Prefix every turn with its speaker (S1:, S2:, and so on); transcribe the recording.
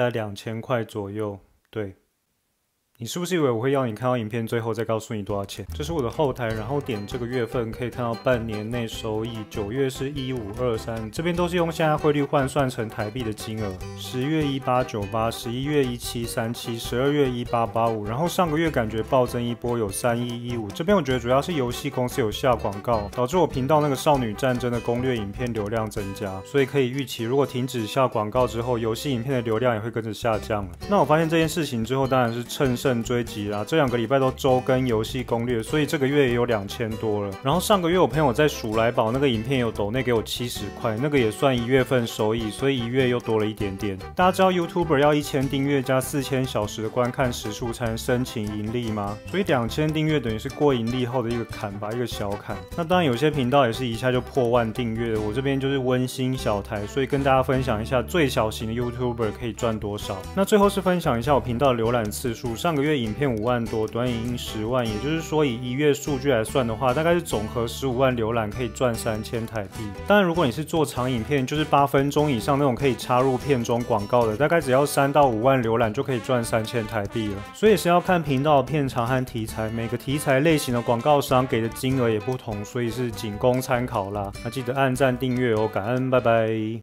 S1: 在两千块左右。对。你是不是以为我会要你看到影片最后再告诉你多少钱？这是我的后台，然后点这个月份可以看到半年内收益，九月是一五二三，这边都是用现在汇率换算成台币的金额。十月一八九八，十一月一七三七，十二月一八八五，然后上个月感觉暴增一波有三一一五。这边我觉得主要是游戏公司有下广告，导致我频道那个少女战争的攻略影片流量增加，所以可以预期，如果停止下广告之后，游戏影片的流量也会跟着下降了。那我发现这件事情之后，当然是趁胜。追击啦！这两个礼拜都周更游戏攻略，所以这个月也有两千多了。然后上个月我朋友在鼠来宝那个影片有抖内给我七十块，那个也算一月份收益，所以一月又多了一点点。大家知道 YouTuber 要一千订阅加四千小时的观看时数才能申请盈利吗？所以两千订阅等于是过盈利后的一个坎吧，一个小坎。那当然有些频道也是一下就破万订阅，我这边就是温馨小台，所以跟大家分享一下最小型的 YouTuber 可以赚多少。那最后是分享一下我频道浏览次数，上个月影片五万多，短影音十万，也就是说以一月数据来算的话，大概是总和十五万浏览可以赚三千台币。当然，如果你是做长影片，就是八分钟以上那种可以插入片中广告的，大概只要三到五万浏览就可以赚三千台币了。所以是要看频道片长和题材，每个题材类型的广告商给的金额也不同，所以是仅供参考啦。那记得按赞订阅哦，感恩，拜拜。